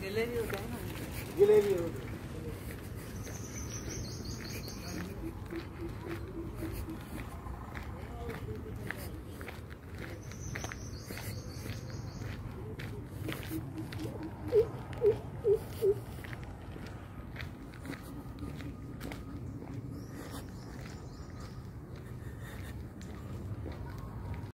गिले भी होते हैं ना? गिले भी होते हैं।